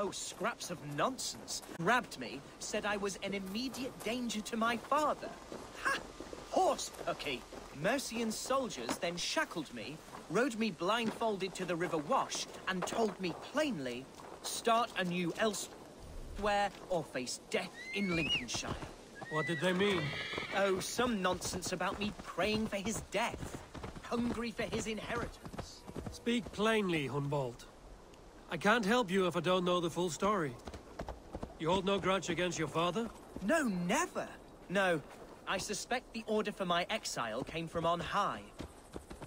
Oh, scraps of nonsense. Grabbed me, said I was an immediate danger to my father. Ha! Horse pucky! Mercian soldiers then shackled me, rode me blindfolded to the River Wash, and told me plainly, start anew elsewhere or face death in Lincolnshire. What did they mean? Oh, some nonsense about me praying for his death, hungry for his inheritance. Speak plainly, Hunwald. I can't help you if I don't know the full story. You hold no grudge against your father? No, never. No, I suspect the order for my exile came from on high.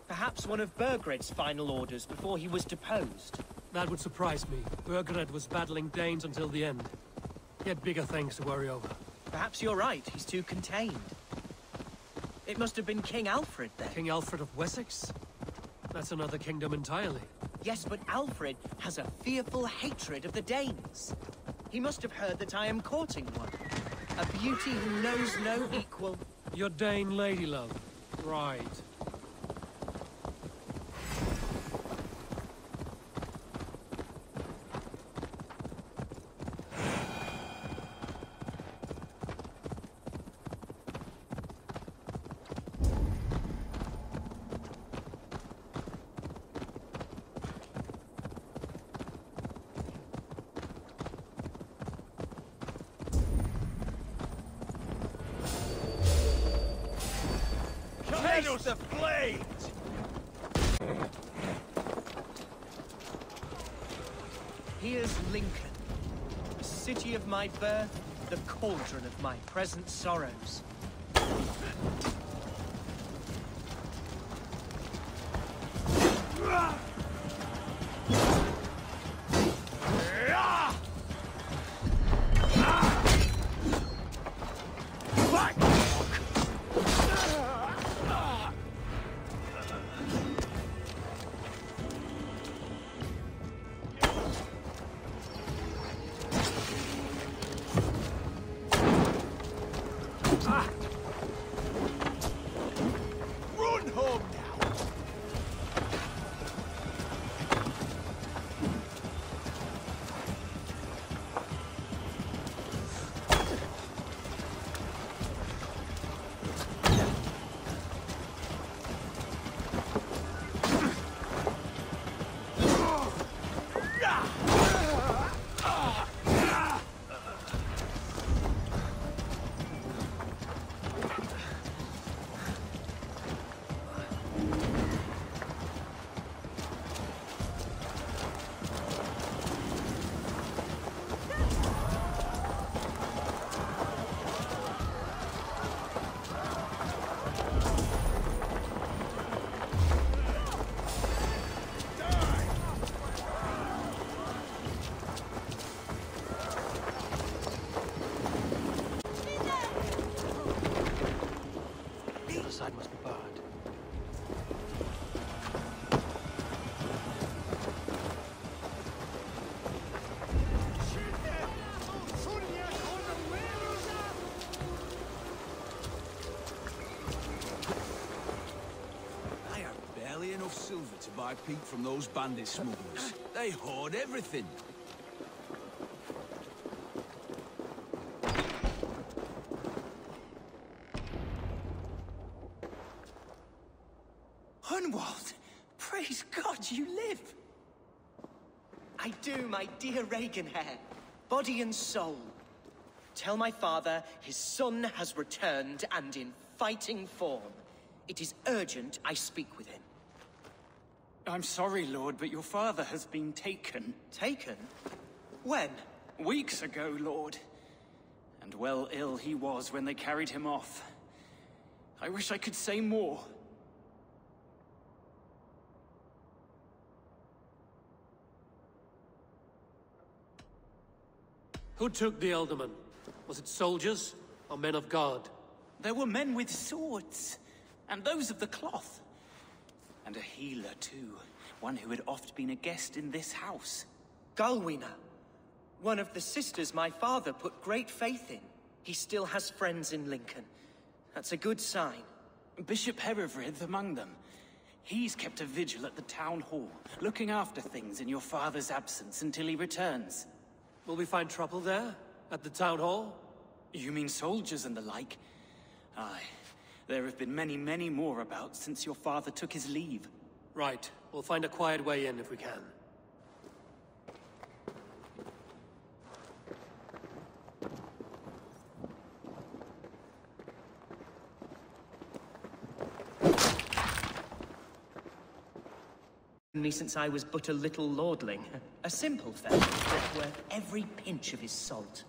Perhaps one of Burgred's final orders before he was deposed. That would surprise me. Burgred was battling Danes until the end. He had bigger things to worry over. Perhaps you're right, he's too contained. It must have been King Alfred then. King Alfred of Wessex? That's another kingdom entirely. Yes, but Alfred has a fearful hatred of the Danes. He must have heard that I am courting one. A beauty who knows no equal. Your Dane lady love. Right. Of blades! Here's Lincoln. The city of my birth, the cauldron of my present sorrows. To buy peat from those bandit smugglers. They hoard everything. Hunwald! Praise God you live! I do, my dear Reaganhair. Body and soul. Tell my father his son has returned and in fighting form. It is urgent I speak with him. I'm sorry, Lord, but your father has been taken. Taken? When? Weeks ago, Lord. And well ill he was when they carried him off. I wish I could say more. Who took the Ealdorman? Was it soldiers or men of God? There were men with swords, and those of the cloth. And a healer, too. One who had oft been a guest in this house. Galwina. One of the sisters my father put great faith in. He still has friends in Lincoln. That's a good sign. Bishop Herefrith among them. He's kept a vigil at the town hall, looking after things in your father's absence until he returns. Will we find trouble there? At the town hall? You mean soldiers and the like? Aye. There have been many, many more about since your father took his leave. Right. We'll find a quiet way in if we can. me since I was but a little lordling. A simple fellow, but worth every pinch of his salt.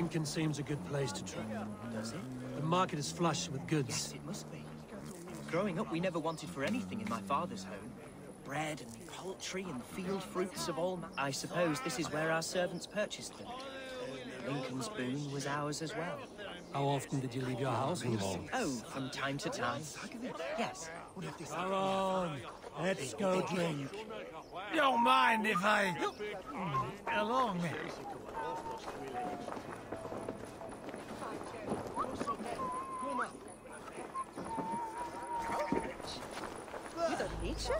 Lincoln seems a good place to trade. Does it? The market is flush with goods. Yes, it must be. Growing up, we never wanted for anything in my father's home. Bread and poultry and field fruits of all I suppose this is where our servants purchased them. Lincoln's boon was ours as well. How often did you leave your house, Hunwald? Oh, from time to time. Yes. Come on, let's go drink. Don't mind if I... along. Liedje?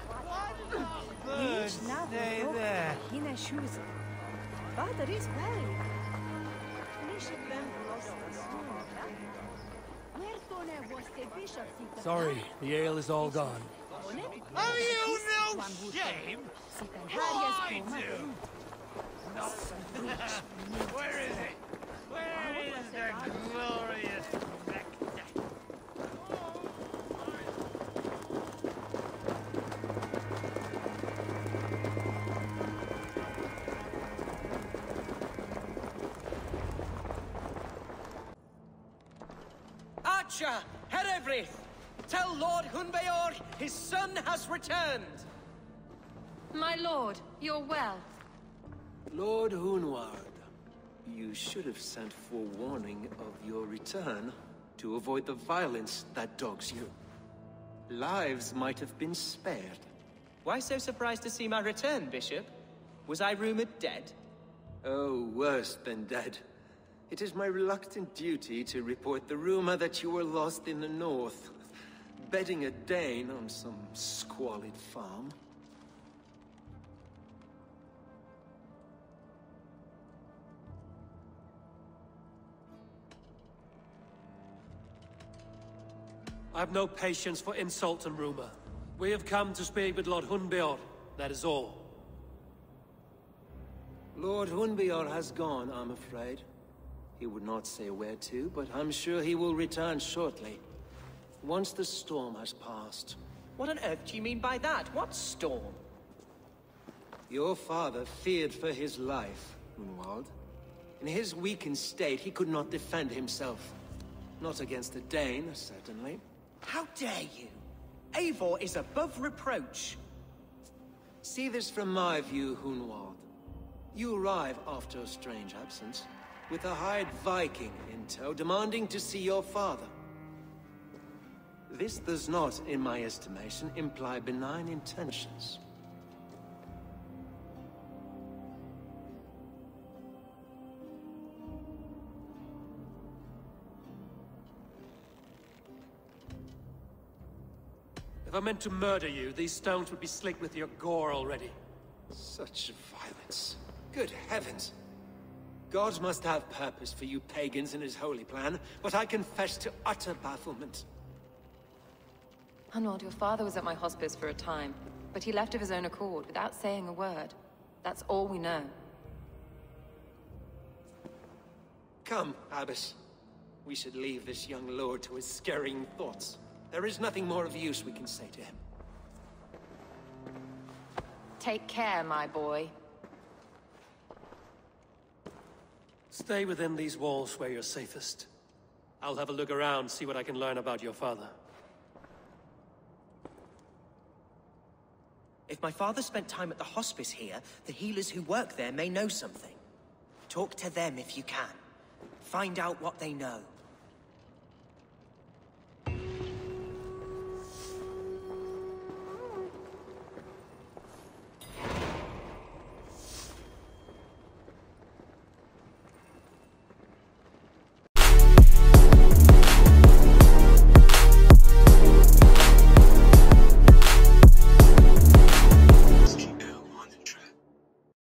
Liedje na Stay Europa. there. Hina schuze. Vader is bij. Nische ben prostas. Mertone voste bishop sita. Sorry, the ale is all gone. Have you no shame? Sita I koma. do. Where is it? Where is the glorious Archer, Herevri, tell Lord Hunbeor his son has returned. My lord, you're well. Lord Hunwald, you should have sent forewarning of your return to avoid the violence that dogs you. Lives might have been spared. Why so surprised to see my return, Bishop? Was I rumored dead? Oh, worse than dead. It is my reluctant duty to report the rumor that you were lost in the north, bedding a Dane on some squalid farm. I've no patience for insult and rumor. We have come to speak with Lord Hunbeor, that is all. Lord Hunbior has gone, I'm afraid. He would not say where to, but I'm sure he will return shortly. Once the storm has passed. What on earth do you mean by that? What storm? Your father feared for his life, Hunwald. In his weakened state, he could not defend himself. Not against a Dane, certainly. How dare you? Eivor is above reproach. See this from my view, Hunwald. You arrive after a strange absence, with a hired Viking in tow demanding to see your father. This does not, in my estimation, imply benign intentions. If I meant to murder you, these stones would be slicked with your gore already. Such violence. Good heavens! God must have purpose for you pagans in his holy plan, but I confess to utter bafflement. Hunwald, your father was at my hospice for a time, but he left of his own accord, without saying a word. That's all we know. Come, Abbess. We should leave this young lord to his scurrying thoughts. There is nothing more of use we can say to him. Take care, my boy. Stay within these walls where you're safest. I'll have a look around, see what I can learn about your father. If my father spent time at the hospice here, the healers who work there may know something. Talk to them if you can. Find out what they know.